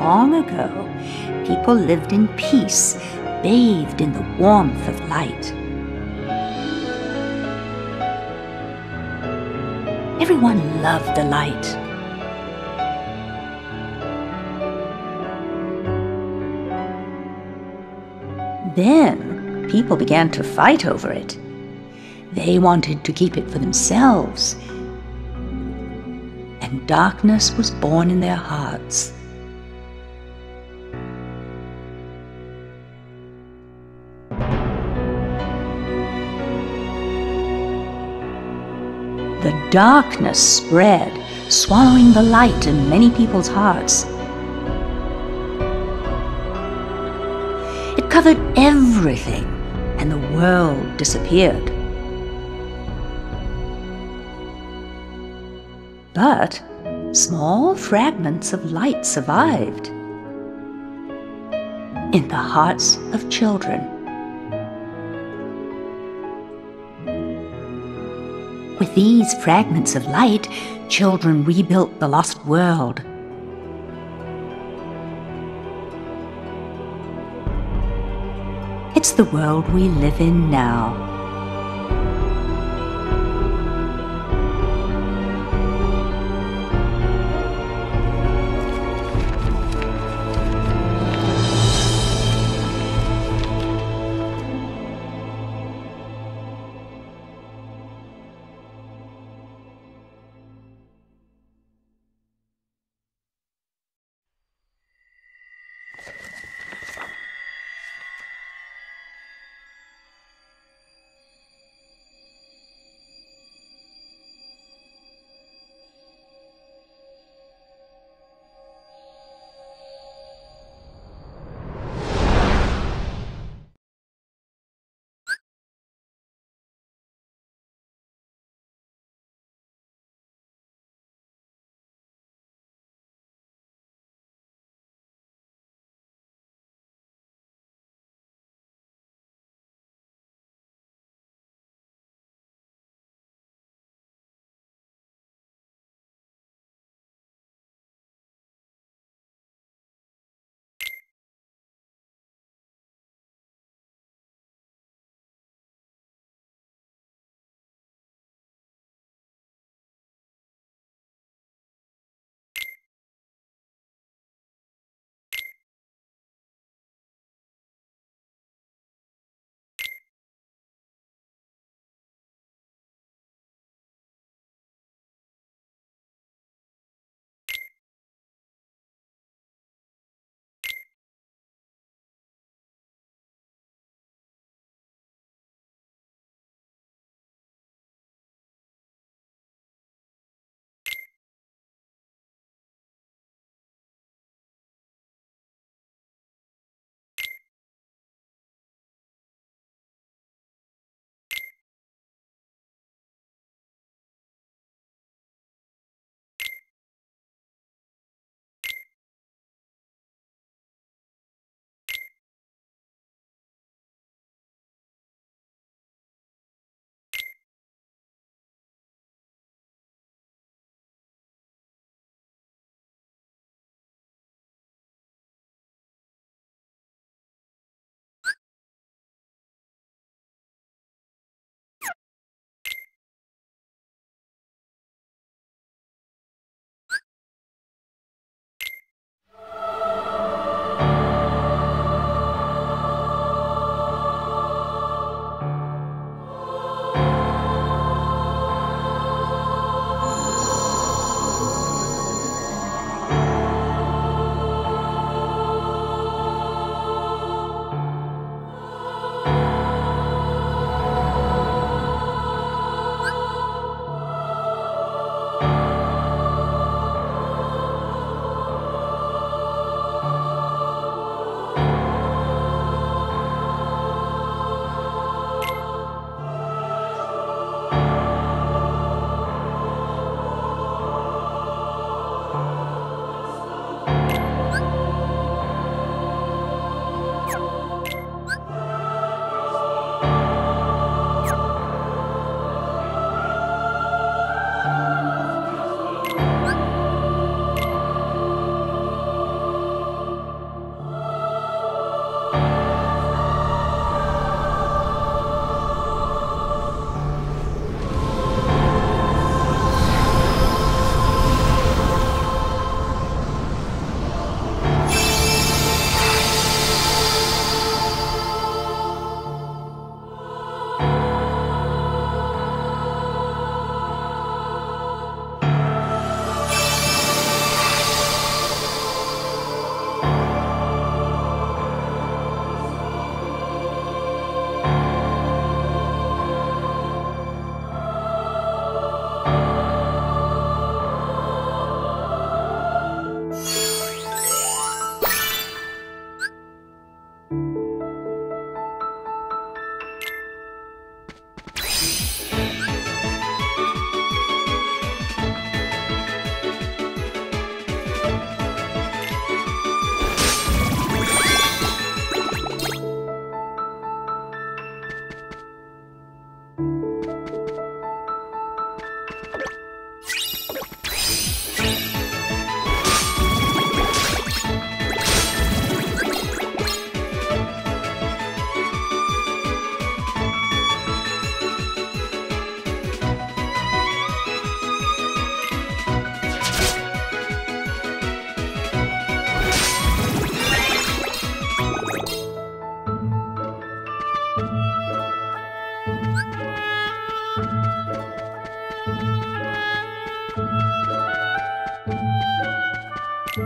Long ago, people lived in peace, bathed in the warmth of light. Everyone loved the light. Then people began to fight over it. They wanted to keep it for themselves. And darkness was born in their hearts. The darkness spread, swallowing the light in many people's hearts. It covered everything, and the world disappeared. But small fragments of light survived in the hearts of children. With these fragments of light, children rebuilt the lost world. It's the world we live in now.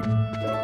Música